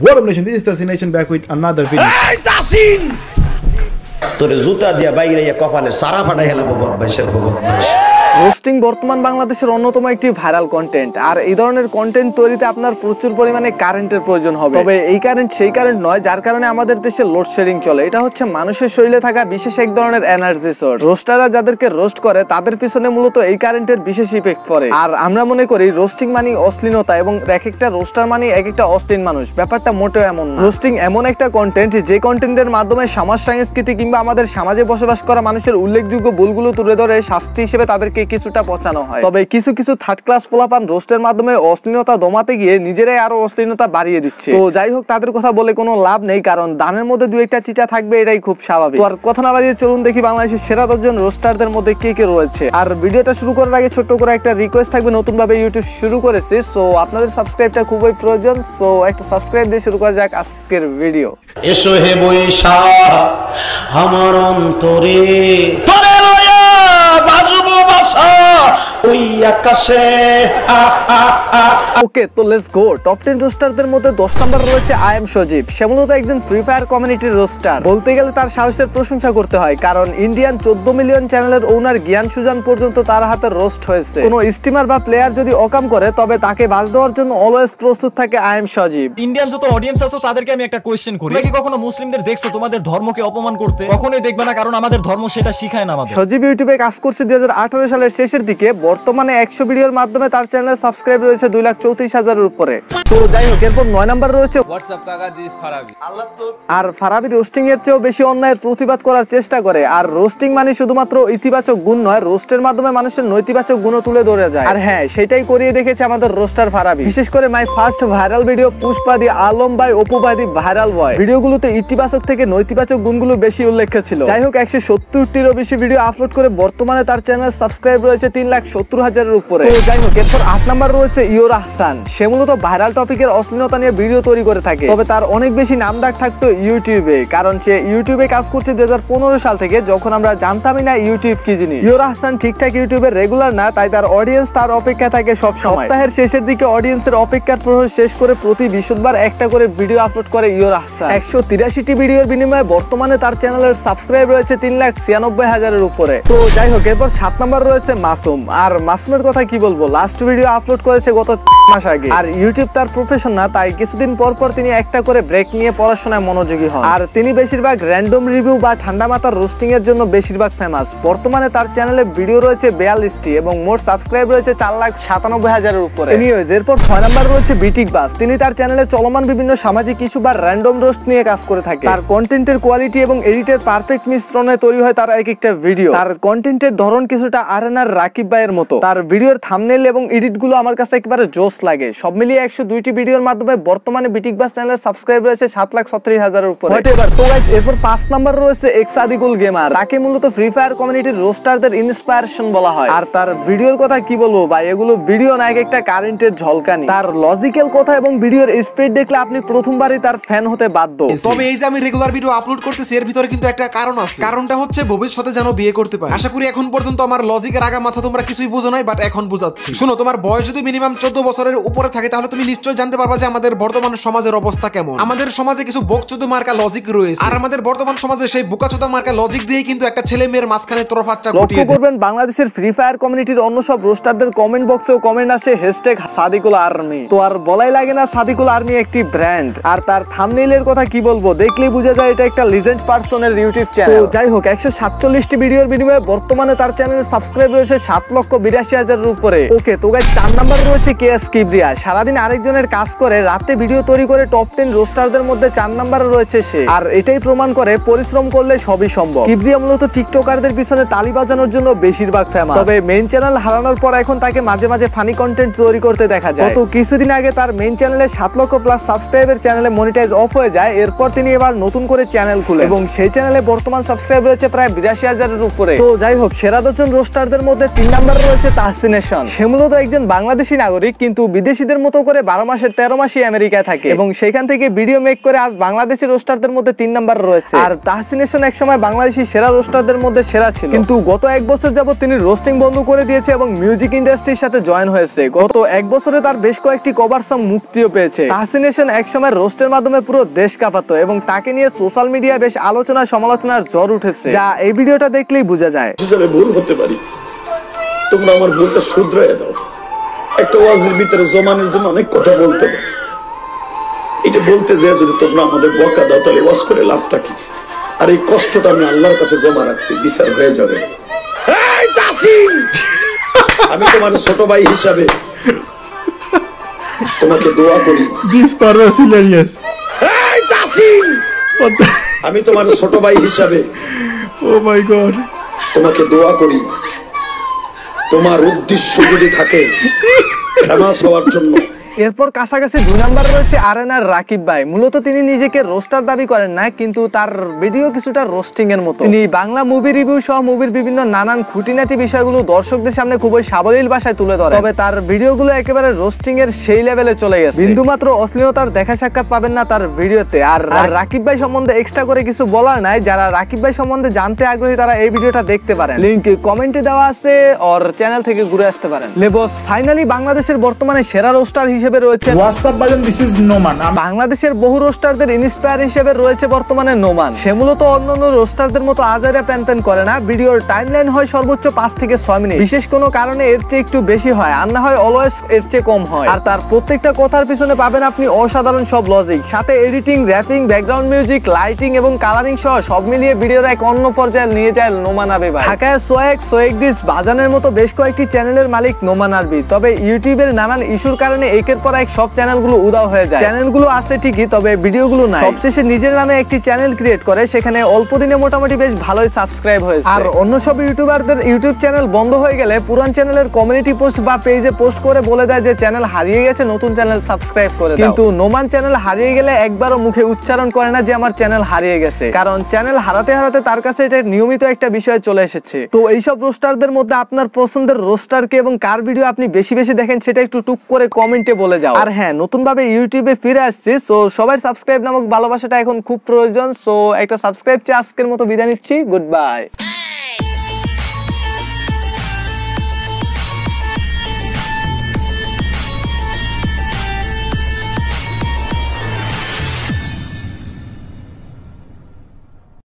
What up nation, this is Tassin Nation back with another video. তোরে জুতা দিয়া বাইরে ইয়া কপালে সারা ফাটাই হেলাবো বদমাইশের বদমাইশ রোস্টিং বর্তমান বাংলাদেশের অন্যতম একটি ভাইরাল কন্টেন্ট আর এই ধরনের কন্টেন্ট তৈরিতে আপনার প্রচুর পরিমাণে কারেন্টের প্রয়োজন হবে। তবে এই কারেন্ট সেই কারেন্ট নয়, যার কারণে আমাদের দেশে লোডশেডিং চলে। এটা হচ্ছে মানুষের শরীরে থাকা বিশেষ এক ধরনের এনার্জি সোর্স রোস্টাররা যাদেরকে রোস্ট করে, তাদের পিছনে মূলত এই কারেন্টের বিশেষ ইফেক্ট পড়ে। আর আমরা মনে করি রোস্টিং মানে অশ্লীলতা এবং এক একটা রোস্টার মানে এক একটা অশ্লীল মানুষ। ব্যাপারটা মোটেও এমন রোস্টিং এমন একটা কন্টেন্ট যে কন্টেন্টের মাধ্যমে সমাজ সংস্কৃতি কিংবা আমাদের সমাজে বসবাস করা মানুষের উল্লেখযোগ্য ভুলগুলো তুলে ধরে শাস্তি হিসেবে তাদেরকে কিছুটা পচানো হয়। তবে কিছু কিছু থার্ড ক্লাস পোলাপান রোস্টের মাধ্যমে অশ্লীলতা দমাতে গিয়ে নিজেরাই আরও অশ্লীলতা বাড়িয়ে দিচ্ছে। তো যাই হোক তাদের কথা বলে কোনো লাভ নেই কারণ দানের মধ্যে দু একটা চিটা থাকবে এটাই খুব স্বাভাবিক। তো আর কথা না বাড়িয়ে চলুন দেখি বাংলাদেশের সেরা দশজন রোস্টারদের মধ্যে কে কে রয়েছে। আর ভিডিওটা শুরু করার আগে ছোট্ট করে একটা রিকোয়েস্ট থাকবে নতুন ভাবে ইউটিউব শুরু করেছি সো আপনাদের সাবস্ক্রাইবটা খুবই প্রয়োজন সো একটা সাবস্ক্রাইব দিয়ে শুরু করা যাক আজকের ভিডিও এসো হে বৈশা আমার অন্তরে। তোরে ওই আকাশে ওকে তো লেটস গো টপ টেন রোস্টারদের মধ্যে দশ নম্বর রয়েছে আই এম সজীব সে মূলত একজন ফ্রি ফায়ার কমিউনিটির রোস্টার বলতে গেলে তার সাহসের প্রশংসা করতে হয় কারণ ইন্ডিয়ান চোদ্দ মিলিয়ন চ্যানেলের ওনার জ্ঞান সুজান পর্যন্ত তার হাতে রোস্ট হয়েছে। কোনো স্টিমার বা প্লেয়ার যদি অকাম করে তবে তাকে বাজ দেওয়ার জন্য অলওয়েজ প্রস্তুত থাকে আই এম সজীব ইন্ডিয়ান যত অডিয়েন্স আছো তাদেরকে আমি একটা কোয়েশ্চেন করি। তোমরা কি কখনো মুসলিমদের দেখছ? তোমাদের ধর্মকে অপমান করতে? কখনোই দেখবে না কারণ আমাদের ধর্ম সেটা শিখায় না আমাদের। সজীব ইউটিউবে কাজ করছে দুই হাজার আঠারো সালের শেষের দিকে। বর্তমানে একশো ভিডিওর মাধ্যমে তার চ্যানেলের সাবস্ক্রাইব রয়েছে দুই লাখ চৌত্রিশ হাজারের উপরে। তো যাই হোক এরপর নয় নাম্বার রয়েছে আর ফারাবি রোস্টিং এর চেয়েও বেশি অন্যায়ের প্রতিবাদ করার চেষ্টা করে। আর রোস্টিং মানে শুধুমাত্র ইতিবাচক গুণ নয় রোস্টের মাধ্যমে মানুষের নৈতিবাচক গুণও তুলে ধরে যায়। আর হ্যাঁ সেটাই করিয়ে দেখেছে আমাদের রোস্টার ফারাবি। বিশেষ করে মাই ফার্স্ট ভাইরাল ভিডিও পুষ্পাদি আলম বাই অপুবাদি ভাইরাল বয় ভিডিওগুলোতে ইতিবাচক থেকে নৈতিবাচক গুণগুলো বেশি উল্লেখ ছিল। যাই হোক একশো সত্তরটিরও বেশি ভিডিও আপলোড করে বর্তমানে তার চ্যানেল সাবস্ক্রাইব রয়েছে তিন লাখ সত্তর হাজারের উপরে। যাই হোক এরপর আট নাম্বার রয়েছে ইয়োর আহসান। সে মূলত ভাইরাল টপিকের অশ্লীলতা নিয়ে ভিডিও তৈরি করে থাকে। তবে তার অনেক বেশি নাম ডাক থাকতো ইউটিউবে, কারণ সে ইউটিউবে কাজ করছে দুই সাল থেকে, যখন আমরা জানতামই না ইউটিউব কি জিনিস। ইয়োর আহসান ঠিকঠাক ইউটিউবে রেগুলার না, তাই তার অডিয়েন্স তার অপেক্ষা থাকে সব সপ্তাহের শেষের দিকে অডিয়েন্সের অপেক্ষার প্রহর শেষ করে প্রতি বৃহস্পতিবার একটা করে ভিডিও আপলোড করে ইয়োর আহসান। একশো তিরাশিটি ভিডিওর বিনিময়ে বর্তমানে তার চ্যানেলের সাবস্ক্রাইব রয়েছে তিন লাখ ছিয়ানব্বই হাজারের উপরে। তো যাই হোক এরপর সাত নম্বর রয়েছে মাসুম। আর মাসুমের কথা কি বলব? লাস্ট ভিডিও আপলোড করেছে গত মাস আগে। আর ইউটিউব তার প্রফেশন না, তাই কিছুদিন পর পর তিনি একটা করে ব্রেক নিয়ে পড়াশোনায় মনোযোগী হন। আর তিনি বেশিরভাগ র্যান্ডম রিভিউ বা ঠান্ডা মাথার রোস্টিং এর জন্য বেশিরভাগ ফেমাস বর্তমানে তার চ্যানেলে ভিডিও রয়েছে বিয়াল্লিশটি এবং মোট সাবস্ক্রাইব রয়েছে চার লাখ সাতানব্বই হাজারের উপরে। এরপর ছয় নম্বর রয়েছে বিটিক বাস তিনি তার চ্যানেলে চলমান বিভিন্ন সামাজিক ইস্যু বা র্যান্ডম রোস্ট নিয়ে কাজ করে থাকে। তার কন্টেন্টের কোয়ালিটি এবং এডিটের পারফেক্ট মিশ্রণে তৈরি হয় তার এক একটা ভিডিও তার কন্টেন্টের ধরন কিছুটা আর রাকিব ভাইয়ের মতো। তার ভিডিওর থামনেল এবং এডিটগুলো আমার কাছে একেবারে জোস লাগে। সব মিলিয়ে একশো দুইটি ভিডিওর মাধ্যমে বর্তমানে বিটিক বাস চ্যানেলের সাবস্ক্রাইব রয়েছে সাত লাখ ছত্রিশ হাজারের উপরে। Whatever, তো এরপর পাঁচ নাম্বার রয়েছে এক্স আদিকুল গেমার তাকে মূলত ফ্রি ফায়ার কমিউনিটির রোস্টারদের ইন্সপায়ারেশন বলা হয়। আর তার ভিডিওর কথা কি বলব ভাই? এগুলো ভিডিও না এক একটা কারেন্টের ঝলকানি। তার লজিক্যাল কথা এবং ভিডিওর স্পিড দেখলে আপনি প্রথমবারই তার ফ্যান হতে বাধ্য। তবে এই যে আমি রেগুলার ভিডিও আপলোড করতেছি এর ভিতরে কিন্তু একটা কারণ আছে। কারণটা হচ্ছে ভবিষ্যতে যেন বিয়ে করতে পারে। আশা করি এখন পর্যন্ত আমার লজিকের আগা মাথা তোমরা কিছুই বুঝো নাই বাট এখন বুঝাচ্ছি। শোনো তোমার বয়স যদি মিনিমাম চোদ্দ বছরের উপরে থাকে তাহলে তুমি নিশ্চয়ই জানতে পারবা যে আমাদের বর্তমান সমাজের অবস্থা কেমন। আমাদের সমাজে কিছু বকচোদ মার্কা লজিক রয়েছে। আর আমাদের বর্তমান সমাজে সেই বোকাচোদা মার্কা লজিক দিয়ে কিন্তু একটা ছেলে মেয়ের মাঝখানে তরফাতটা লক্ষ্য ঘটিয়ে করবেন বাংলাদেশের ফ্রি ফায়ার কমিউনিটির অন্য সব রোস্টারদের কমেন্ট বক্সেও কমেন্ট আসে হ্যাশট্যাগ সাদিকুল আর্মি তো আর বলাই লাগে না সাদিকুল আর্মি একটি ব্র্যান্ড আর তার থামনেইলের কথা কি বলব? দেখলেই বোঝা যায় এটা একটা লিজেন্ড পার্সনের ইউটিউব চ্যানেল যাই হোক একশো সাতচল্লিশটি ভিডিওর বিনিময়ে বর্তমানে তার চ্যানেলে সাবস্ক্রাইব রয়েছে সাত লক্ষ বিরাশি হাজারের উপরে ওকে, তো গাই চার নাম্বার রয়েছে কে এস কিবরিয়া সারাদিন আরেকজনের কাজ করে, রাতে ভিডিও তৈরি করে টপ টেন রোস্টারদের মধ্যে চার নাম্বারে রয়েছে সে। আর এটাই প্রমাণ করে, পরিশ্রম করলে সবই সম্ভব। কিবরিয়া মূলত টিকটকারদের পিছনে তালি বাজানোর জন্য বেশিরভাগ ফেমাস তবে মেইন চ্যানেল হারানোর পর এখন তাকে মাঝে মাঝে ফানি কন্টেন্ট তৈরি করতে দেখা যায়। গত কিছুদিন আগে তার মেইন চ্যানেলে সাত লক্ষ প্লাস সাবস্ক্রাইবের চ্যানেলে মনিটাইজ অফ হয়ে যায়। এরপর তিনি এবার নতুন করে চ্যানেল খুলে এবং সেই চ্যানেলে বর্তমান সাবস্ক্রাইব রয়েছে প্রায় বিরাশি হাজারের উপরে। তো যাই হোক, সেরা দশজন রোস্টারদের মধ্যে তিন নাম্বার রয়েছে তাহসিনেশন সে মূলত একজন বাংলাদেশি নাগরিক কিন্তু বিদেশিদের মতো করে বারো মাসের তেরো মাসই আমেরিকায় থাকে। এবং সেখান থেকে ভিডিও মেক করে আজ বাংলাদেশি রোস্টারদের মধ্যে তিন নাম্বার রয়েছে। আর তাহসিনেশন এক সময় বাংলাদেশি সেরা রোস্টারদের মধ্যে সেরা ছিল। কিন্তু গত এক বছর যাবত তিনি রোস্টিং বন্ধ করে দিয়েছে এবং মিউজিক ইন্ডাস্ট্রির সাথে জয়েন হয়েছে। গত এক বছরে তার বেশ কয়েকটি কভার সং মুক্তিও পেয়েছে। তাহসিনেশন এক সময় রোস্টের মাধ্যমে পুরো দেশ কাঁপাতো এবং তাকে নিয়ে সোশ্যাল মিডিয়ায় বেশ আলোচনা সমালোচনার জ্বর উঠেছে যা এই ভিডিওটা দেখলেই বোঝা যায়। ভুল হতে পারি। তোমরা আমার ভুলটা শুধরাইয়া দাও। একটা ওয়াজের ভিতরে জমানের জন্য অনেক কথা বলতে পারো এটা বলতে যে যদি তোমরা আমাদের বকা দাও তাহলে ওয়াজ করে লাভটা কি? আর এই কষ্টটা আমি আল্লাহর কাছে জমা রাখছি বিচার হয়ে যাবে। আমি তোমার ছোট ভাই হিসাবে তোমাকে দোয়া করি. এই! আমি তোমার ছোট ভাই হিসাবে Oh my god. তোমাকে দোয়া করি। তোমার উদ্দেশ্য যদি থাকে ফেমাস হওয়ার জন্য। এরপর কাছাকাছি দুই নাম্বার রয়েছে আরেনার রাকিব ভাই। মূলত তিনি নিজেকে রোস্টার দাবি করেন না কিন্তু তার ভিডিও কিছুটা রোস্টিং এর মতো। তিনি বাংলা মুভি রিভিউ সহ মুভির বিভিন্ন নানান খুঁটিনাটি বিষয়গুলো দর্শকদের সামনে খুবই সাবলীল ভাষায় তুলে ধরে তবে তার ভিডিওগুলো একেবারে রোস্টিং এর সেই লেভেলে চলে গেছে। বিন্দু মাত্র অশ্লীলতার দেখা সাক্ষাৎ পাবেন না তার ভিডিওতে আর আর রাকিব ভাই সম্বন্ধে এক্সট্রা করে কিছু বলার নাই। যারা রাকিব ভাই সম্বন্ধে জানতে আগ্রহী তারা এই ভিডিওটা দেখতে পারেন। লিংক কমেন্টে দেওয়া আছে ওর চ্যানেল থেকে ঘুরে আসতে পারেন। লেবস ফাইনালি বাংলাদেশের বর্তমানে সেরা রোস্টার হিসেবে রয়েছে Bajan? This is Noman. I'm বাংলাদেশের বহু রোস্টারদের ইন্সপায়ার হিসেবে রয়েছে বর্তমানে নোমান সে মূলত অন্যান্য রোস্টারদের মতো আজারে প্যান প্যান করে না। ভিডিওর টাইমলাইন হয় সর্বোচ্চ পাঁচ থেকে ছয় মিনিট। বিশেষ কোনো কারণে এর চেয়ে একটু বেশি হয়। আর না হয় অলওয়েজ এর চেয়ে কম হয়। আর তার প্রত্যেকটা কথার পিছনে পাবেন আপনি অসাধারণ সব লজিক সাথে editing rapping background music lighting এবং কালারিং সহ সব মিলিয়ে ভিডিওর এক অন্য পর্যায়ে নিয়ে যায় নোমান আবে ভাই। ঢাকায় সোয়েক সোয়েক দিস বাজানের মতো বেশ কয়েকটি চ্যানেলের মালিক নোমান আরবি। তবে ইউটিউবের নানান ইস্যুর কারণে একের পর এক সব চ্যানেলগুলো উদাও হয়ে যায়। চ্যানেলগুলো আছে ঠিকই তবে ভিডিওগুলো নাই। সবশেষে নিজের নামে একটি চ্যানেল ক্রিয়েট করে সেখানে অল্প দিনে মোটামুটি বেশ ভালোই সাবস্ক্রাইব হয়েছে। আর অন্য সব ইউটিউবারদের ইউটিউব চ্যানেল বন্ধ হয়ে গেলে পুরান চ্যানেলের কমিউনিটি পোস্ট বা পেজে পোস্ট করে বলে দেয় যে চ্যানেল হারিয়ে গেছে নতুন চ্যানেল সাবস্ক্রাইব করে দাও। কিন্তু নোমান চ্যানেল হারিয়ে গেলে একবারও মুখে উচ্চারণ করে না যে আমার চ্যানেল হারিয়ে গেছে। কারণ চ্যানেল হারাতে হারাতে তার কাছে এটা নিয়মিত একটা বিষয় চলে এসেছে। তো এইসব রোস্টারদের মধ্যে আপনার পছন্দের রোস্টারকে এবং কার ভিডিও আপনি বেশি বেশি দেখেন সেটা একটু টুক করে কমেন্টে বলে যাও। আর হ্যাঁ নতুন ভাবে ইউটিউবে ফিরে আসছি সো সবাই সাবস্ক্রাইব নামক ভালোবাসাটা এখন খুব প্রয়োজন সো একটা সাবস্ক্রাইব চেয়ে আজকের মতো বিদায় নিচ্ছি গুড বাই